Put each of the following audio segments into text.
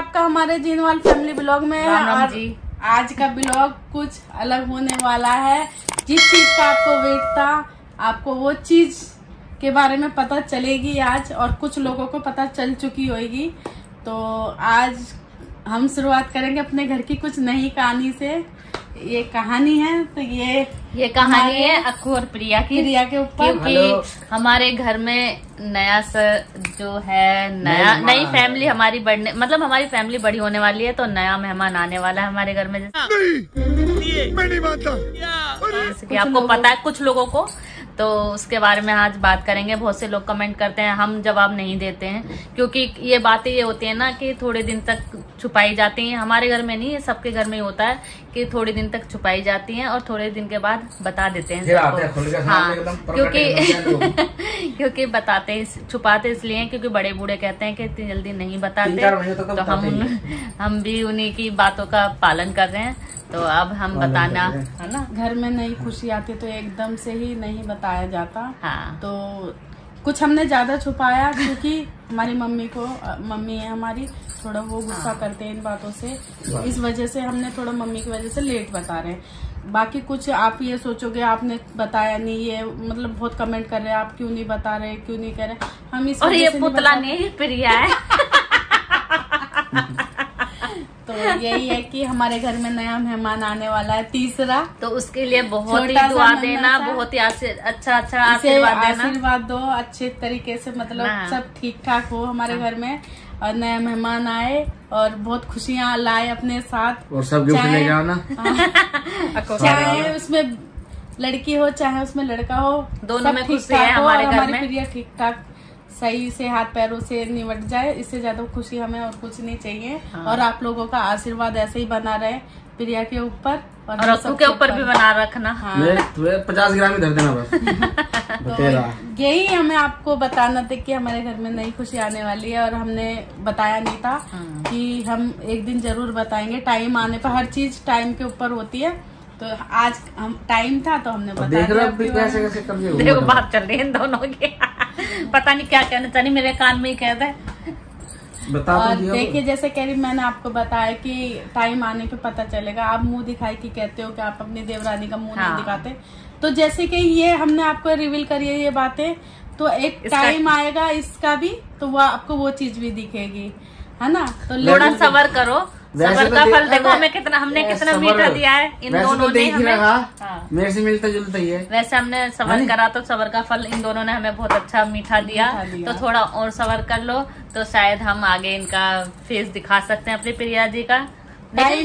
आपका हमारे Jeenwal family blog में राम राम और जी। आज का ब्लॉग कुछ अलग होने वाला है। जिस चीज़ का आपको वेट था आपको वो चीज़ के बारे में पता चलेगी आज और कुछ लोगों को पता चल चुकी होगी। तो आज हम शुरुआत करेंगे अपने घर की कुछ नई कहानी से। ये कहानी है तो ये ये कहानी है अक्कू और प्रिया की प्रिया के ऊपर। क्योंकि हमारे घर में नया सर जो है नया नई फैमिली हमारी बढ़ने मतलब हमारी फैमिली बड़ी होने वाली है तो नया मेहमान आने वाला है हमारे घर में। जैसे मैं नहीं मानता। जैसे कि आपको पता है कुछ लोगों को तो उसके बारे में आज बात करेंगे। बहुत से लोग कमेंट करते हैं हम जवाब नहीं देते हैं। क्योंकि ये बातें ये होती है ना कि थोड़े दिन तक छुपाई जाती हैं। हमारे घर में नहीं ये सबके घर में ही होता है कि थोड़े दिन तक छुपाई जाती हैं और थोड़े दिन के बाद बता देते हैं सबको। हैं क्योंकि क्योंकि बताते छुपाते इसलिए हैं क्योंकि बड़े बूढ़े कहते हैं कि इतनी जल्दी नहीं बताते। तो तो हम हम भी उन्हीं की बातों का पालन कर रहे हैं। तो अब हम बताना हैं। ना? घर में नई खुशी आती तो एकदम से ही नहीं बताया जाता। हाँ। तो कुछ हमने ज़्यादा छुपाया क्योंकि हमारी मम्मी को मम्मी है हमारी थोड़ा वो गुस्सा हाँ। करते हैं इन बातों से। तो इस वजह से हमने थोड़ा मम्मी की वजह से लेट बता रहे हैं। बाकी कुछ आप ये सोचोगे आपने बताया नहीं ये मतलब बहुत कमेंट कर रहे हैं आप क्यों नहीं बता रहे क्यों नहीं कर रहे? हम इस और ये पुतला नहीं प्रिया है। यही है कि हमारे घर में नया मेहमान आने वाला है तीसरा। तो उसके लिए बहुत ही दुआ देना बहुत ही अच्छा अच्छा आशीर्वाद आशीर्वाद दो अच्छे तरीके से मतलब हाँ। सब ठीक ठाक हो हमारे घर में और नए मेहमान आए और बहुत खुशियाँ लाए अपने साथ। और सब गिफ्ट चाहे- लेके आना। हाँ, चाहे उसमें लड़की हो चाहे उसमें लड़का हो दोनों में खुशी है हमारे घर में। ठीक ठाक सही से हाथ पैरों से निमट जाए इससे ज़्यादा खुशी हमें और कुछ नहीं चाहिए। हाँ। और आप लोगों का आशीर्वाद ऐसे ही बना रहे प्रिया के ऊपर और अक्कू के ऊपर भी बना रखना। हाँ। मैं पचास ग्राम ही धर देना बस। तो यही हमें आपको बताना था कि हमारे घर में नई खुशी आने वाली है और हमने बताया नहीं था हाँ। कि हम एक दिन ज़रूर बताएँगे। टाइम आने पर हर चीज़ टाइम के ऊपर होती है। तो आज हम टाइम था तो हमने बताया देखो बात चल रही है दोनों की। पता नहीं क्या कहना चाहिए मेरे कान में ही कहता है। बता और तो देखिए जैसे कह रही मैंने आपको बताया कि टाइम आने पे पता चलेगा। आप मुँह दिखाई की कहते हो कि आप अपनी देवरानी का मुँह हाँ। नहीं दिखाते। तो जैसे कि ये हमने आपको रिवील करी है ये बातें तो एक टाइम आएगा इसका भी तो वो आपको वो चीज़ भी दिखेगी। है ना? तो थोड़ा लेकिन- सबर करो। वैसे तो फल देखो हमें कितना हमने कितना मीठा दिया है इन तो दोनों ने हमें हाँ। मेरे से मिलता जुलता ही है वैसे हमने सबर अरे। करा तो सबर का फल इन दोनों ने हमें बहुत अच्छा मीठा दिया दिया। तो थोड़ा और सबर कर लो तो शायद हम आगे इनका फेस दिखा सकते हैं अपनी प्रिया जी का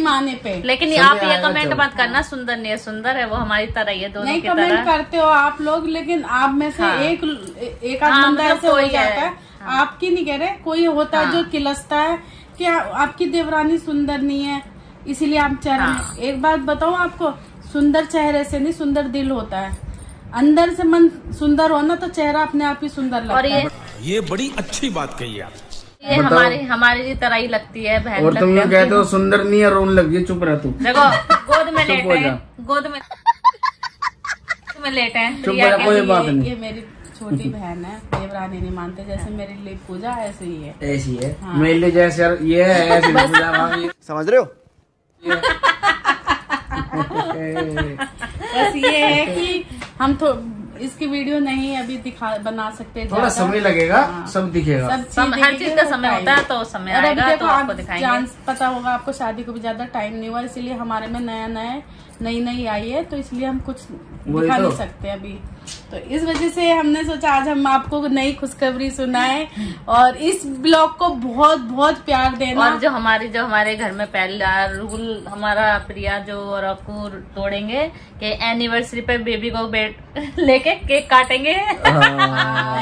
आने पे लेकिन आप ये कमेंट। मत करना सुंदर नहीं है सुंदर है वो हमारी तरह ही है दोनों नहीं की कमेंट करते हो आप लोग लेकिन आप में से हाँ। एक एक आध हाँ, बंदा मतलब ऐसे हो जाता है। है आपकी नहीं कह रहे कोई होता है हाँ। जो किलसता है कि आ- आपकी देवरानी सुंदर नहीं है इसीलिए आप चाह हाँ। एक बात बताऊँ आपको सुंदर चेहरे से नहीं सुंदर दिल होता है अंदर से मन सुंदर हो ना तो चेहरा अपने आप ही सुंदर लगता और ये है ये बड़ी अच्छी बात कही आप ये बताओ। हमारी हमारी तरह ही लगती है बहन और तुम लोग कहते हो सुंदर नहीं है रोन लग गई चुप रह तू देखो गोद में लेटे गोद में लेटे हैं चुप प्रिया रह, के- कोई बात नहीं। ये मेरी छोटी बहन है देवरानी नहीं मानते जैसे मेरे लिए पूजा ऐसे ही है। ऐसी है? हाँ। मेरे लिए जैसे ये है ऐसी पूजा समझ रहे हो? बस ये है कि हम तो इसकी वीडियो नहीं अभी दिखा बना सकते थोड़ा समय लगेगा हाँ। सब दिखेगा। सब सम, हर चीज़ का समय होता है। तो समय और आएगा तो आपको आप दिखाएँगे। जान पता होगा आपको शादी को भी ज़्यादा टाइम नहीं हुआ इसीलिए हमारे में नया नया नई नई आई है तो इसलिए हम कुछ दिखा तो। नहीं सकते अभी। तो इस वजह से हमने सोचा आज हम आपको नई खुशखबरी सुनाए और इस ब्लॉग को बहुत बहुत प्यार देना। और जो हमारे जो हमारे घर में पहला रूल हमारा प्रिया जो और आपको तोड़ेंगे कि एनिवर्सरी पे बेबी को बेट लेके केक काटेंगे। हाँ,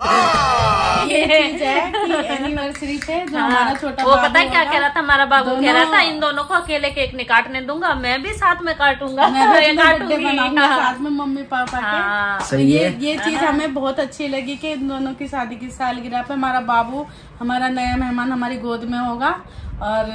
ये ये चीज़ है कि एनिवर्सरी पे जो हमारा हाँ, छोटा वो पता है क्या कह रहा था? हमारा बाबू कह रहा था इन दोनों को अकेले केक नहीं काटने दूँगा मैं भी साथ में काटूँगा। मैं हाँ। साथ में मम्मी पापा के। हाँ। तो ये ये चीज़ हमें बहुत अच्छी लगी की इन दोनों की शादी की सालगिरह पे हमारा बाबू हमारा नया मेहमान हमारी गोद में होगा और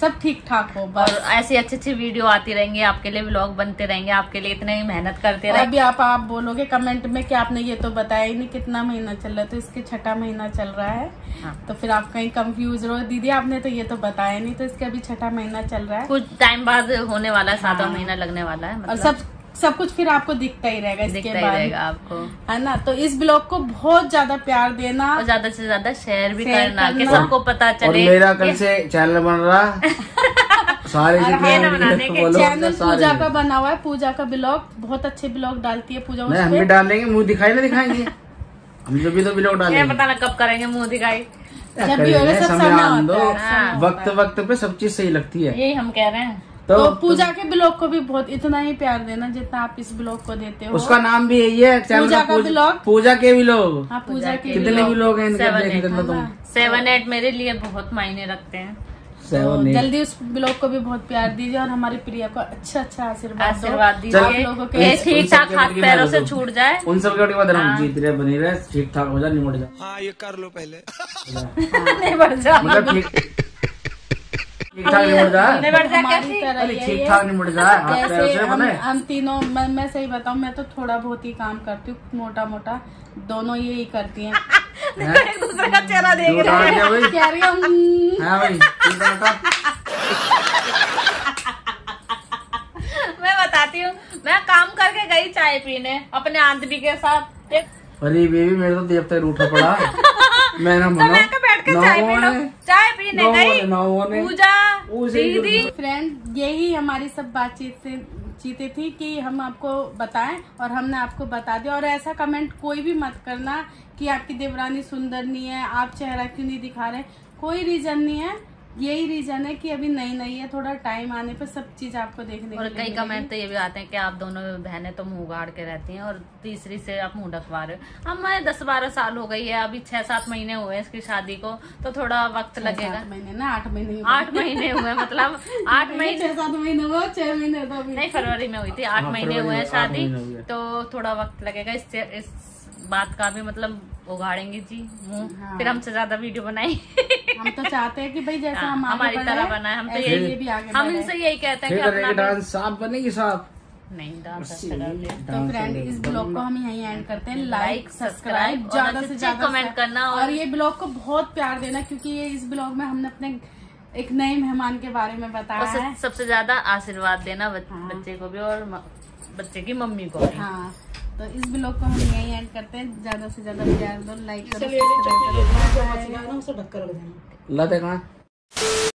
सब ठीक ठाक हो बस। और ऐसी अच्छी अच्छी वीडियो आती रहेंगे आपके लिए ब्लॉग बनते रहेंगे आपके लिए इतने ही मेहनत करते रहेंगे। अभी आप आप बोलोगे कमेंट में कि आपने ये तो बताया ही नहीं कितना महीना चल रहा है तो इसके छठा महीना चल रहा है। हाँ। तो फिर आप कहीं कंफ्यूज रहो। दीदी आपने तो ये तो बताया नहीं तो इसके अभी छठा महीना चल रहा है। कुछ टाइम बाद होने वाला है सातवां हाँ। महीना लगने वाला है और मतलब। सब सब कुछ फिर आपको दिखता ही रहेगा इसके दिखता बाद। रहेगा आपको। है ना? तो इस ब्लॉग को बहुत ज़्यादा प्यार देना। और ज़्यादा से ज़्यादा शेयर भी शेयर करना कि करना। सबको पता चले और मेरा कल से चैनल बन रहा। सारे चैनल पूजा का बना हुआ है पूजा का ब्लॉग। बहुत अच्छे ब्लॉग डालती है पूजा हम भी पे डालेंगे मुँह दिखाई ना दिखाएँगे। हम जो भी तो ब्लॉग डालेंगे। पता ना कब करेंगे मुँह दिखाई? जब भी होगा सब समय समय वक्त वक्त पे सब चीज़ सही लगती है। यही हम कह रहे हैं। तो, तो पूजा तो, के ब्लॉग को भी बहुत इतना ही प्यार देना जितना आप इस ब्लॉग को देते हो। उसका नाम भी यही है पूजा का ब्लॉग। पूजा के भी लोग। हाँ पूजा के कितने भी लोग। हैं सेवन एट मेरे लिए बहुत मायने रखते हैं। तो जल्दी उस ब्लॉग को भी बहुत प्यार दीजिए और हमारी प्रिया को अच्छा अच्छा आशीर्वाद। आशीर्वाद दीजिए। लोगों के ठीक ठाक हाथ पैरों से छूट जाए। उन सब के बाद हाँ। जीत रहे बनी रहे ठीक ठाक हो जाए निमट जाए हाँ ये कर लो पहले। नहीं बढ़ जा मतलब ठीक ठीक जाए नहीं बढ़ जा हमारी कैसी तरह अरे ही। है। ठीक ये। ठाक निमट जाए हम हम तीनों मैं, मैं सही बताऊँ मैं तो थोड़ा बहुत ही काम करती हूँ मोटा मोटा दोनों यही करती हैं। एक दूसरे का चेहरा देख रहे डाल हैं। दिया भाई। कह रही हूँ, "हम्म, हाँ भाई ठीक बता। मैं बताती हूँ मैं काम करके गई चाय पीने अपने आंतरी के साथ। अरे बेबी मेरे तो देव तक रूठा पड़ा। मैं ना तो मना मैं कहा बैठ के चाय पी लो। चाय पीने गई। पूजा दीदी। फ्रेंड यही हमारी सब बातचीत से चीते थी कि हम आपको बताएँ और हमने आपको बता दिया। और ऐसा कमेंट कोई भी मत करना कि आपकी देवरानी सुंदर नहीं है आप चेहरा क्यों नहीं दिखा रहे। कोई रीजन नहीं है। यही रीजन है कि अभी नई नई है थोड़ा टाइम आने पर सब चीज़ आपको देखने और कई कमेंट तो ये भी आते हैं कि आप दोनों बहनें तो मुँह गाड़ के रहती हैं और तीसरी से आप मुँह ढकवा रहे हो। हमें दस बारह साल हो गई है अभी छह सात महीने हुए हैं इसकी शादी को तो थोड़ा वक्त लगेगा। महीने ना आठ महीने आठ महीने हुए मतलब आठ महीने छह सात महीने हुआ छह महीने तो अभी। नहीं फरवरी में हुई थी आठ हाँ, महीने हुए हैं शादी तो थोड़ा वक्त लगेगा इससे इस बात का भी मतलब उगाड़ेंगे जी मुँह। हाँ। फिर हमसे ज़्यादा वीडियो बनाएँगे। हम तो चाहते हैं कि भाई जैसा हाँ, हम हमारी तरह बनाए हम तो यही ये भी आगे हम इनसे यही कहते हैं कि अपना डांस साफ़ बनेगी साफ़ नहीं डांस अच्छा। तो फ्रेंड इस ब्लॉग को हम यहीं एंड करते हैं। लाइक सब्सक्राइब ज़्यादा से ज़्यादा कमेंट करना और- ये ब्लॉग को बहुत प्यार देना क्योंकि ये इस ब्लॉग में हमने अपने एक नए मेहमान के बारे में बताया है। सबसे ज़्यादा आशीर्वाद देना हाँ। बच्चे को भी और बच्चे की मम्मी को भी। हाँ। तो इस ब्लॉग को हम यही एंड करते हैं। ज़्यादा से ज़्यादा प्यार दो लाइक करो सब्सक्राइब करो। अल्लाह तक